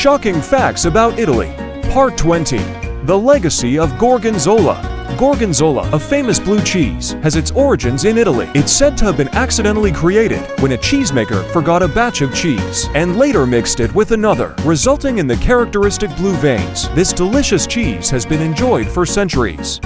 Shocking Facts About Italy Part 20 The Legacy of Gorgonzola Gorgonzola, a famous blue cheese, has its origins in Italy. It's said to have been accidentally created when a cheesemaker forgot a batch of cheese and later mixed it with another, resulting in the characteristic blue veins. This delicious cheese has been enjoyed for centuries.